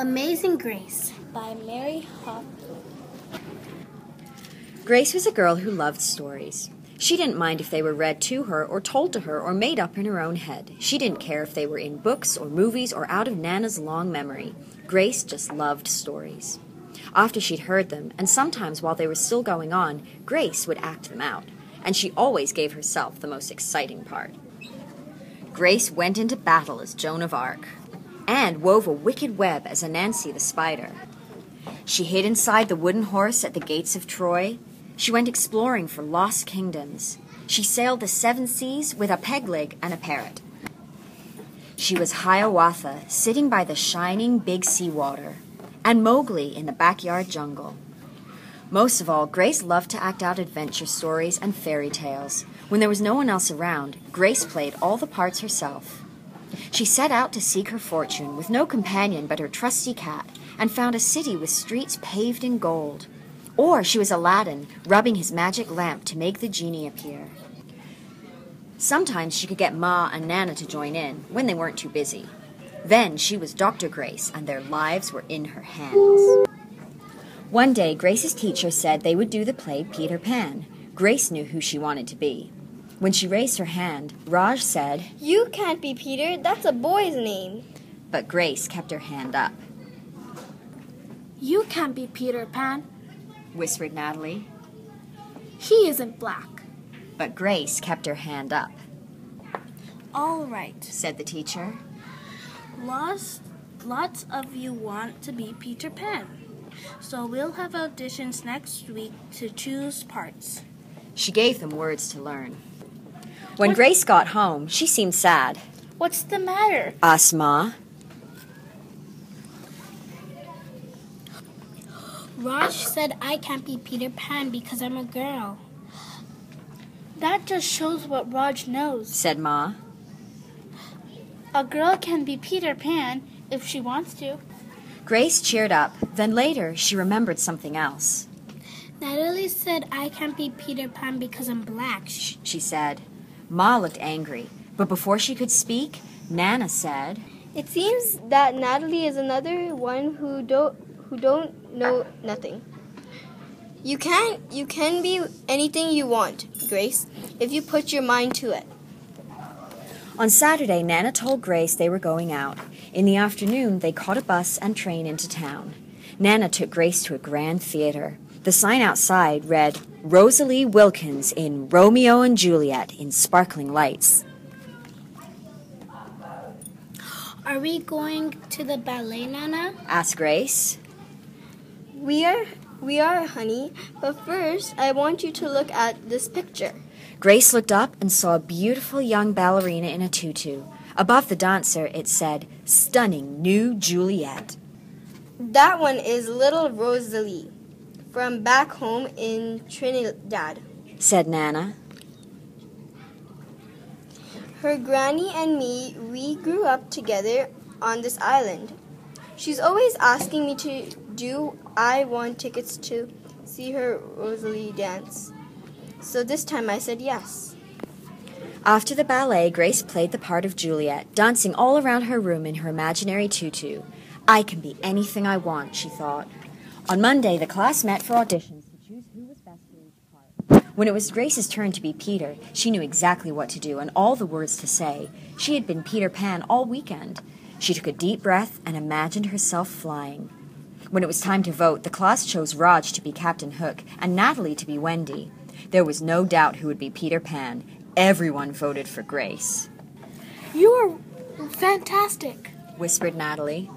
Amazing Grace. by Mary Hopkins. Grace was a girl who loved stories. She didn't mind if they were read to her or told to her or made up in her own head. She didn't care if they were in books or movies or out of Nana's long memory. Grace just loved stories. After she'd heard them, and sometimes while they were still going on, Grace would act them out, and she always gave herself the most exciting part. Grace went into battle as Joan of Arc, and wove a wicked web as Anansi the spider. She hid inside the wooden horse at the gates of Troy. She went exploring for lost kingdoms. She sailed the seven seas with a peg leg and a parrot. She was Hiawatha, sitting by the shining big sea water, and Mowgli in the backyard jungle. Most of all, Grace loved to act out adventure stories and fairy tales. When there was no one else around, Grace played all the parts herself. She set out to seek her fortune with no companion but her trusty cat and found a city with streets paved in gold. Or she was Aladdin, rubbing his magic lamp to make the genie appear. Sometimes she could get Ma and Nana to join in when they weren't too busy. Then she was Dr. Grace, and their lives were in her hands. One day, Grace's teacher said they would do the play Peter Pan. Grace knew who she wanted to be. When she raised her hand, Raj said, You can't be Peter. That's a boy's name. but Grace kept her hand up. You can't be Peter Pan. Whispered Natalie, He isn't black. but Grace kept her hand up, All right. said the teacher. Lots, lots of you want to be Peter Pan. So we'll have auditions next week to choose parts. She gave them words to learn. When Grace got home, she seemed sad. What's the matter? Us, Ma. Raj said I can't be Peter Pan because I'm a girl. That just shows what Raj knows. said Ma. A girl can be Peter Pan if she wants to. Grace cheered up. Then later, she remembered something else. Natalie said I can't be Peter Pan because I'm black. Sh- She said. Ma looked angry, but before she could speak, Nana said, It seems that Natalie is another one who don't who don't know nothing. You can you can be anything you want, Grace, if you put your mind to it. On Saturday, Nana told Grace they were going out. In the afternoon, they caught a bus and train into town. Nana took Grace to a grand theater. The sign outside read, Rosalie Wilkins in Romeo and Juliet in sparkling lights. Are we going to the ballet, Nana? asked Grace. We are we are, honey, but first I want you to look at this picture. Grace looked up and saw a beautiful young ballerina in a tutu. Above the dancer, it said, Stunning New Juliet. That one is little Rosalie from back home in Trinidad. said Nana. Her granny and me, we grew up together on this island. She's always asking me to do I want tickets to see her Rosalie dance. So this time I said yes. After the ballet, Grace played the part of Juliet, dancing all around her room in her imaginary tutu. I can be anything I want, she thought. On Monday, the class met for auditions to choose who was best for each part. When it was Grace's turn to be Peter, she knew exactly what to do and all the words to say. She had been Peter Pan all weekend. She took a deep breath and imagined herself flying. When it was time to vote, the class chose Raj to be Captain Hook and Natalie to be Wendy. There was no doubt who would be Peter Pan. Everyone voted for Grace, You are fantastic. whispered Natalie.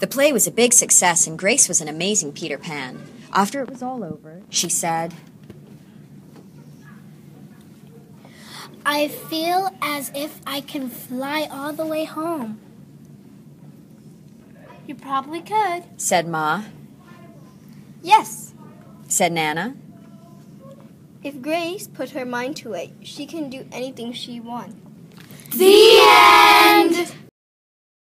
The play was a big success, and Grace was an amazing Peter Pan. After it was all over, she said, I feel as if I can fly all the way home. You probably could. said Ma, Yes. said Nana. If Grace put her mind to it, she can do anything she wants. The end!